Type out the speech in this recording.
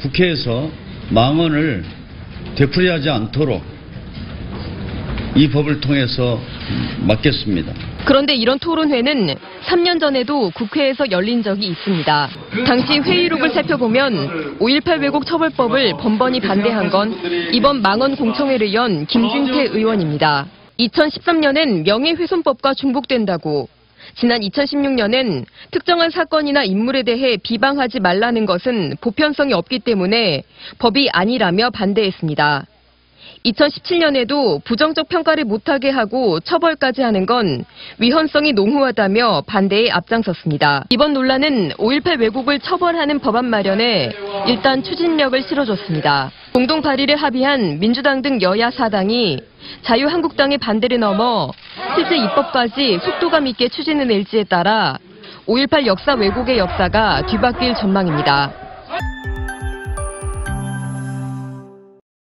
국회에서 망언을 되풀이하지 않도록 이 법을 통해서 막겠습니다. 그런데 이런 토론회는 3년 전에도 국회에서 열린 적이 있습니다. 당시 회의록을 살펴보면 5.18 왜곡 처벌법을 번번이 반대한 건 이번 망언 공청회를 연 김진태 의원입니다. 2013년엔 명예훼손법과 중복된다고 지난 2016년엔 특정한 사건이나 인물에 대해 비방하지 말라는 것은 보편성이 없기 때문에 법이 아니라며 반대했습니다. 2017년에도 부정적 평가를 못하게 하고 처벌까지 하는 건 위헌성이 농후하다며 반대에 앞장섰습니다. 이번 논란은 5.18 왜곡을 처벌하는 법안 마련에 일단 추진력을 실어줬습니다. 공동 발의를 합의한 민주당 등 여야 사당이 자유한국당의 반대를 넘어 실제 입법까지 속도감 있게 추진해낼지에 따라 5.18 역사 왜곡의 역사가 뒤바뀔 전망입니다.